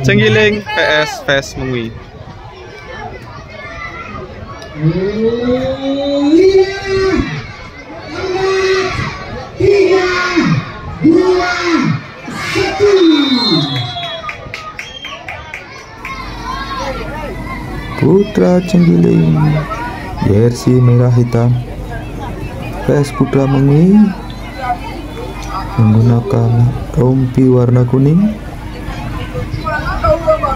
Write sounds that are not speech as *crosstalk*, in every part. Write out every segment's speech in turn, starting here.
Cenggiling PS Ves Mengwi. Putra Cenggiling jersey merah hitam PS Putra Mengwi menggunakan rompi warna kuning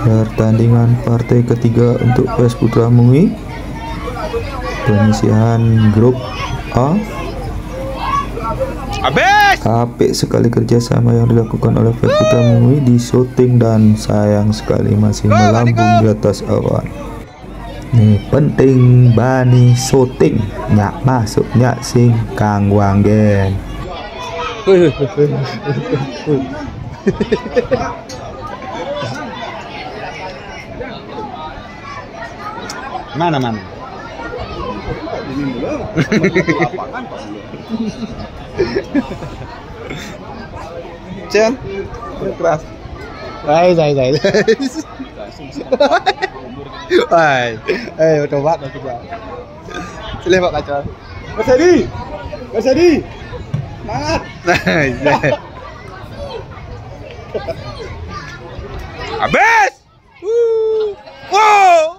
pertandingan partai ketiga untuk PS Putra Mengwi penyisihan grup A. Habis. apik sekali kerjasama yang dilakukan oleh PS Putra Mengwi di syuting dan sayang sekali masih melambung di atas awan. Nih penting bani syuting nyak masuk nyak sing kang wanggen *laughs* Mana mana? Chan, keras. Đây, đây, đây. Ai, ê, trâu vắt nó kìa. Sẽ lên vào cả trời. Nó sẽ đi. Nó sẽ đi. Mang Này, này. Abes! Woo! Whoa!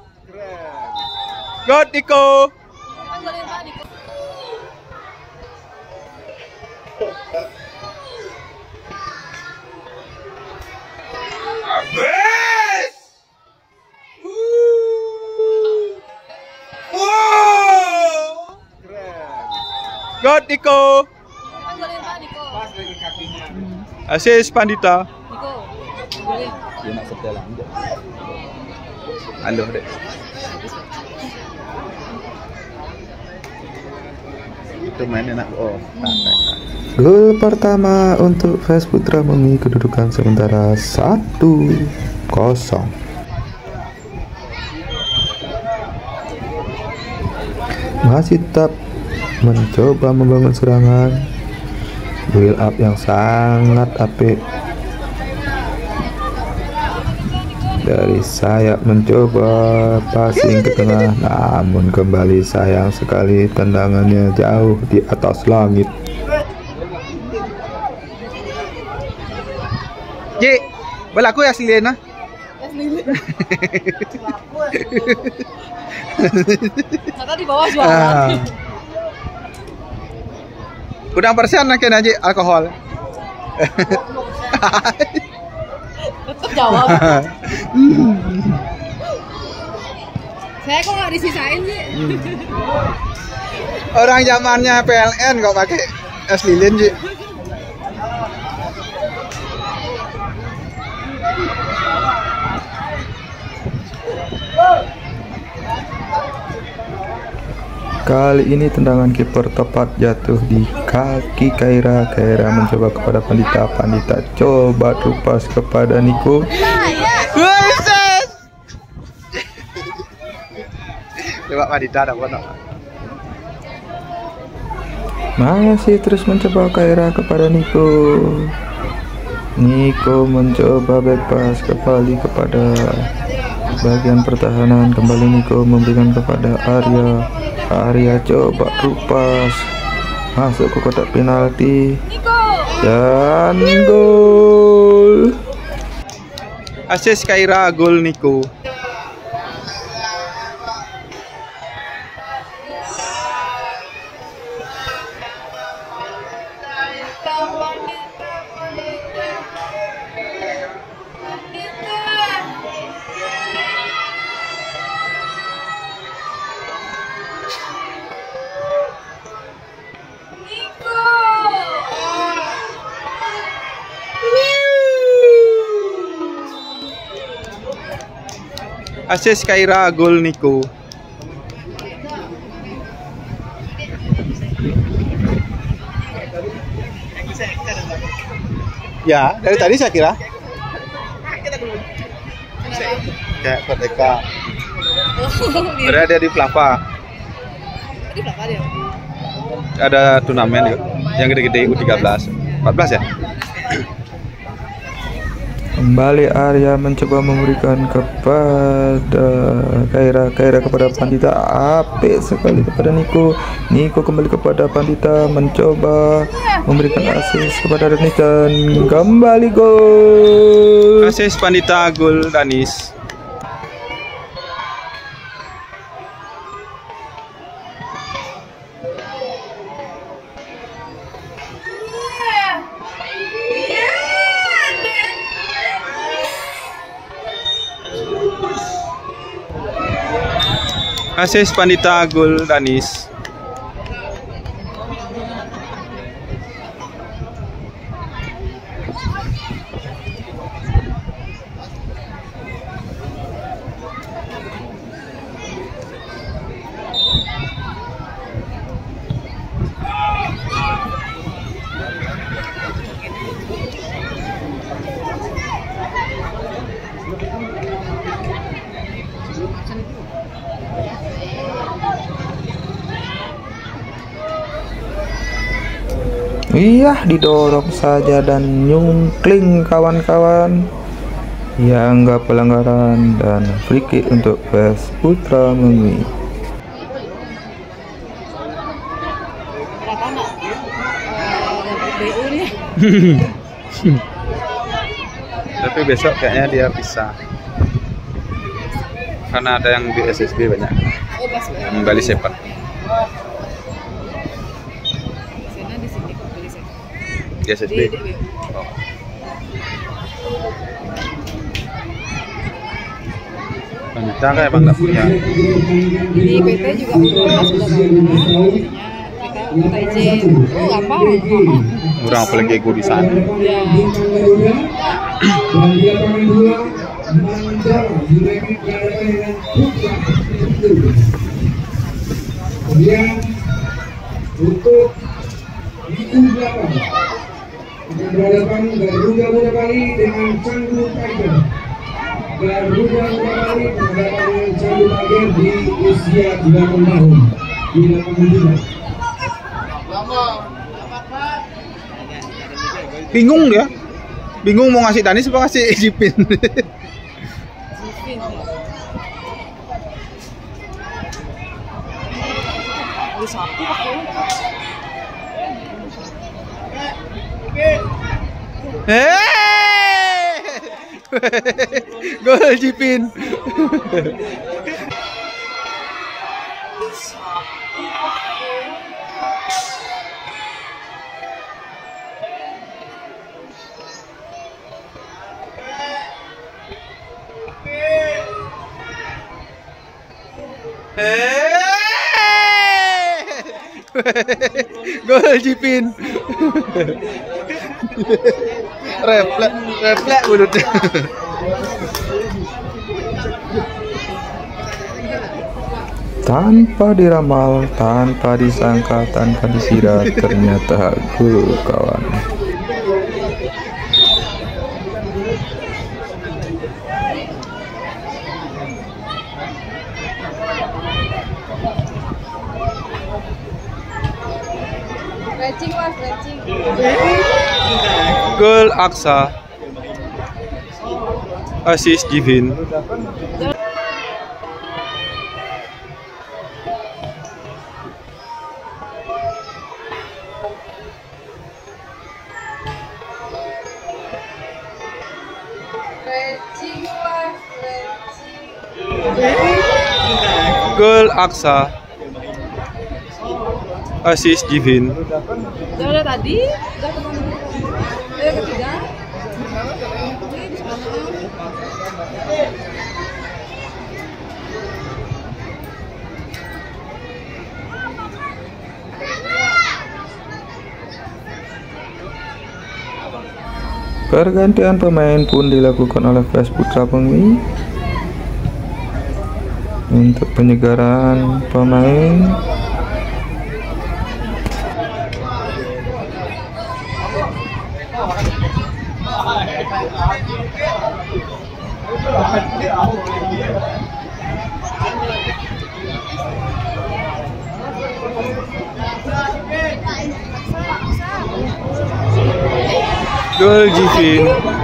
Niko. Pas lagi kakinya. Asis Pandita. dia nak setel Halo dek. Itu. Gol pertama untuk PS Putra kedudukan sementara 1 kosong. Masih tetap mencoba membangun serangan build up yang sangat apik dari sayap mencoba passing ke tengah namun kembali sayang sekali tendangannya jauh di atas langit Ji, bola aku asli Lena. *laughs* Ternyata di bawah jualan. Ah. Udah persen nak kena Ji alkohol. *laughs* Jawab. *laughs* Saya kok nggak disisain sih? Orang zamannya PLN kok pakai es lilin Ji. *laughs* Kali ini tendangan kiper tepat jatuh di kaki Kaira. Kaira mencoba kepada Pandita. Pandita coba tupas kepada Niko. Coba ada mana? Masih terus mencoba Kaira kepada Niko. Niko mencoba bebas kembali kepada bagian pertahanan. Kembali Niko memberikan kepada Arya. Arya coba tupas masuk ke kotak penalti dan gol. Asis Kaira gol Niko. Asis Kaira gol Niko. Ya, dari tadi saya kira. Kayak Merdeka. Berada di Plava. Ada turnamen yuk. yang gede-gede U13. 14 ya? Kembali Arya mencoba memberikan kepada Kaira. Kaira kepada Pandita. Apik sekali kepada Niko Niko kembali kepada Pandita Mencoba memberikan asis kepada Danis Dan kembali gol. Asis Pandita gol Danis. Asis Pandita gol Danis. Iya didorong saja dan nyungkling kawan-kawan Ya anggap pelanggaran dan free kick untuk PS Putra Mengwi. Tapi besok kayaknya dia bisa. Karena ada yang di SSB banyak. Oh pas BU. Hmm, Bali Sepan. Sana di sini kok beli saya. Di SSB. Di, di. Oh. Wanita kan emang nggak punya. Di PT juga udah sudah tahu. Kita kita izin. Oh gampang. Kurang apalagi ego di sana. Ya. dan di lapangan dua Mandala United berhadapan dengan Putra itu. Kemudian untuk di U8 akan berhadapan Garuda Bali dengan Canggu Tiger. Garuda Muda Bali berhadapan dengan Canggu Tiger di usia 8 tahun di lapangan dua. Bingung dia. Bingung mau ngasih Danis apa ngasih Jipin. Pakai. Hei! Gol Jipin. Gol Jipin. Reflek reflek mulutnya. Tanpa diramal, tanpa disangka, tanpa dikira Ternyata gol kawan Gol Aksa. Asis stretching. Gol Aksa. Asis Jipin. Udah udah tadi, udah ke mana? Ketiga. Pergantian pemain pun dilakukan oleh Fes Putra Pengwi Untuk penyegaran pemain Gol Jipin.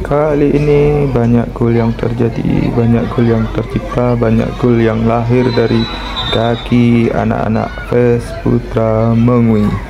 Kali ini banyak gol yang terjadi, banyak gol yang tercipta, banyak gol yang lahir dari kaki anak-anak Ves Putra Mengwi.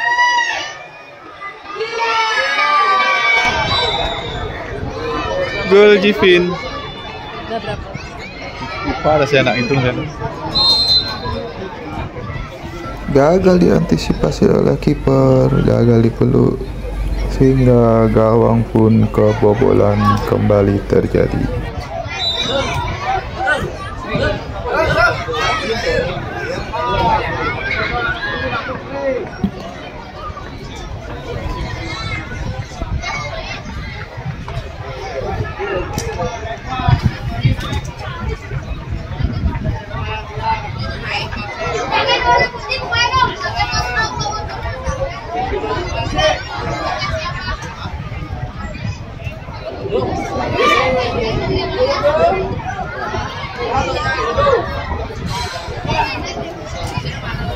Gol Jivin. Udah berapa? Lupa ada saya anak hitung kan. Gagal diantisipasi oleh kiper, gagal dipeluk sehingga gawang pun kebobolan kembali terjadi.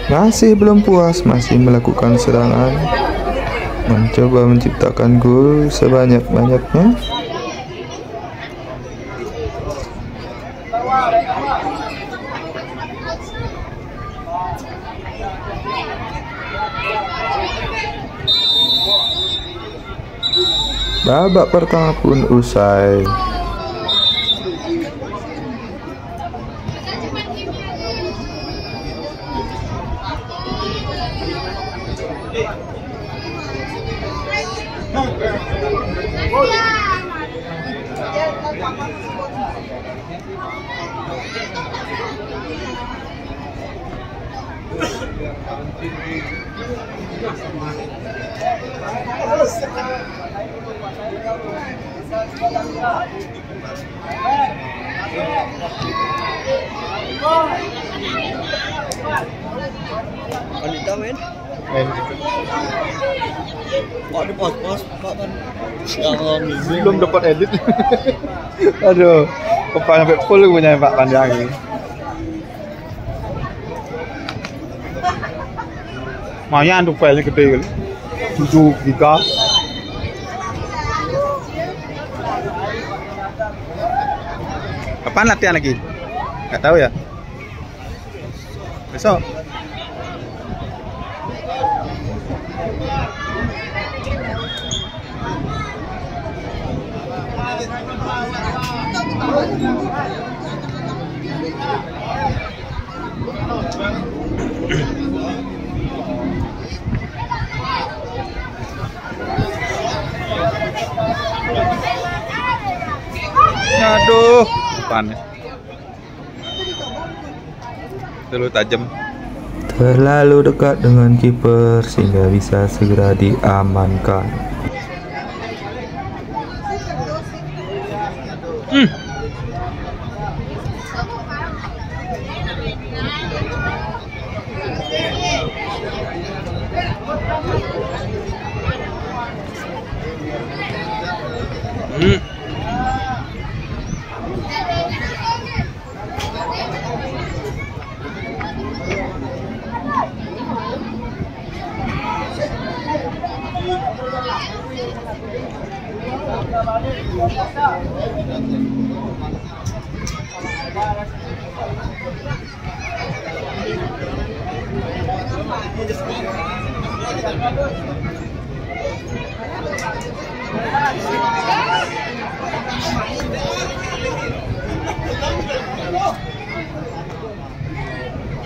Masih belum puas, masih melakukan serangan, mencoba menciptakan gol sebanyak-banyaknya. Babak pertama pun usai. Main. Belum dapat edit. *laughs* Aduh, kepala sampai full punya Pak Panjang ini. Lumayan tuh filenya gede kali. 7 giga. Kapan latihan lagi? Gak tahu ya. Besok. *clears throat* Aduh, depannya. Terlalu tajam. Terlalu dekat dengan kiper sehingga bisa segera diamankan. Hmm.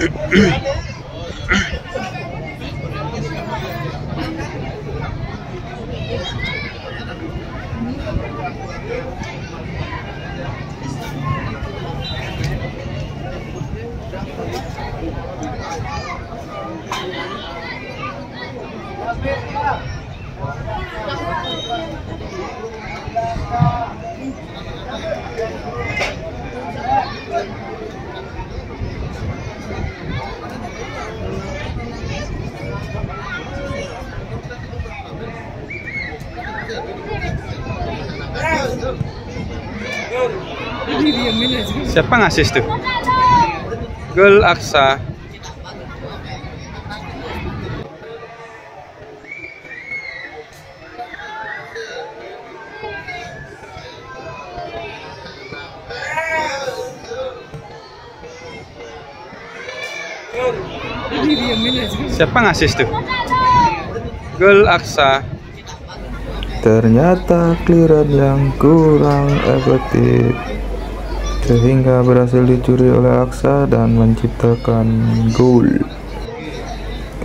으 *laughs* Siapa ngasih tuh? Gol Aksa. Siapa ngasih tuh? Gol Aksa. Ternyata clearance yang kurang efektif sehingga berhasil dicuri oleh Aksa dan menciptakan gol.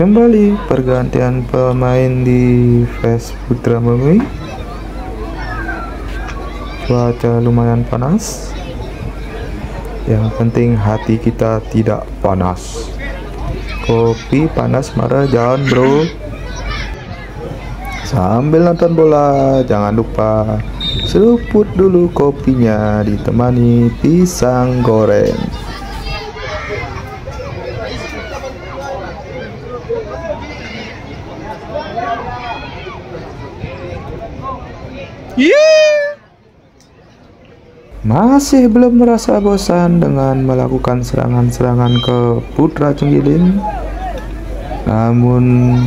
Kembali pergantian pemain di Fes Putra Mengui. Cuaca lumayan panas. Yang penting hati kita tidak panas. Kopi panas marah jangan bro. Sambil nonton bola, jangan lupa seruput dulu kopinya ditemani pisang goreng. Masih belum merasa bosan dengan melakukan serangan-serangan ke Putra Cenggiling? Namun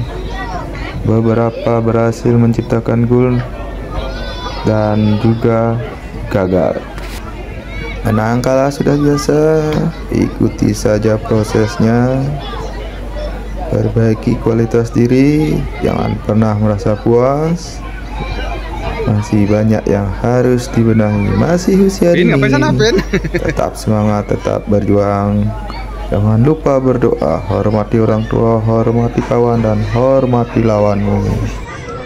beberapa berhasil menciptakan gol dan juga gagal. Menang kalah sudah biasa, ikuti saja prosesnya. Perbaiki kualitas diri, jangan pernah merasa puas. Masih banyak yang harus dibenahi. Masih usia dini. Pin? Tetap semangat, tetap berjuang. Jangan lupa berdoa, hormati orang tua, hormati kawan, dan hormati lawanmu.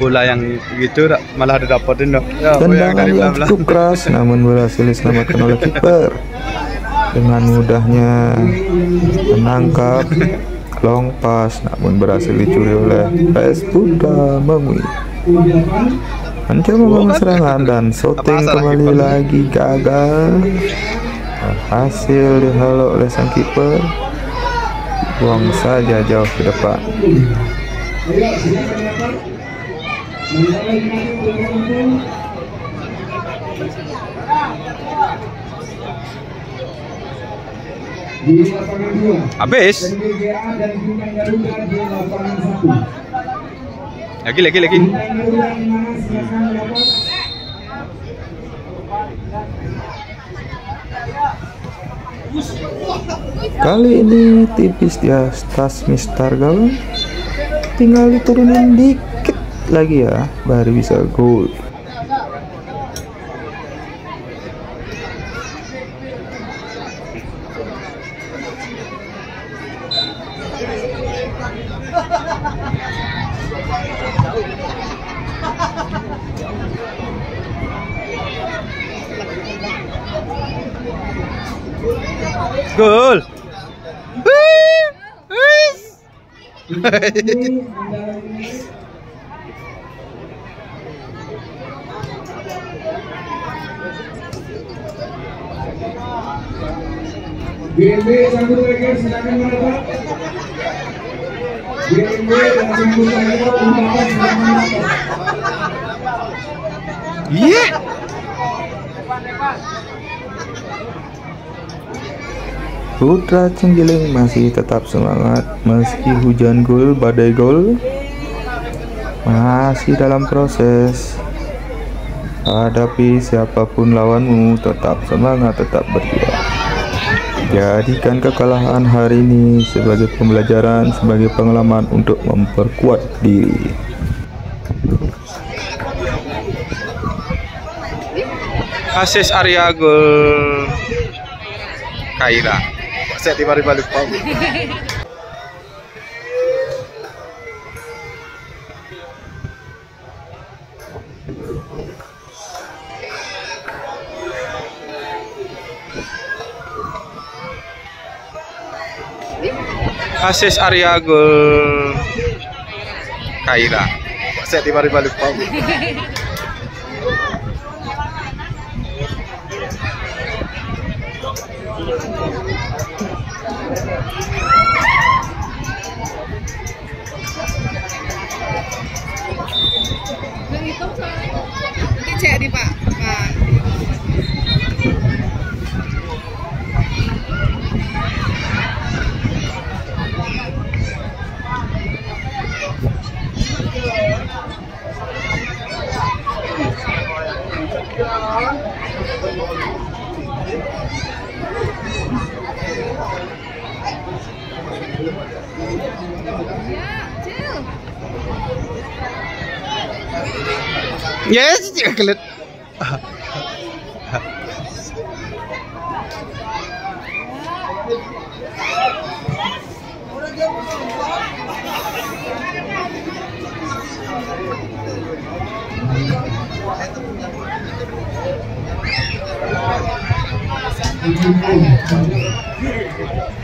Bola yang gitu malah ada dapetin dong. Ya, Tendangan yang cukup keras namun berhasil diselamatkan oleh kiper. Dengan mudahnya menangkap long pass namun berhasil dicuri oleh PS Buddha Mengui. Mencoba membangun serangan dan shooting kembali lagi gagal. Hasil dihalau oleh sang kiper. Buang saja jauh ke depan. Ayo, silakan dapat. Sementara ini untuk penonton. Di lapangan 2. Habis. PBGA dan Bintang Garuda di lapangan 1. Lagi lagi lagi. Kali ini tipis di atas Mister Gawang. Tinggal diturunin dikit lagi ya, baru bisa gol. Gol. BNB sambut lagi silakan. BNB dan lagi ungkapan silakan. Iya. Putra Cenggiling masih tetap semangat meski hujan gol badai gol masih dalam proses hadapi siapa pun lawanmu tetap semangat tetap berjuang Jadikan kekalahan hari ini sebagai pembelajaran, sebagai pengalaman untuk memperkuat diri. Asis Arya gol Kaira. Saya tiba-tiba lupa. Asis Arya gol Kaira. Saya tiba-tiba lupa. Nanti cek di Pak. Yes, dear Kalit. Thank you.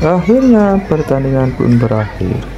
Akhirnya pertandingan pun berakhir.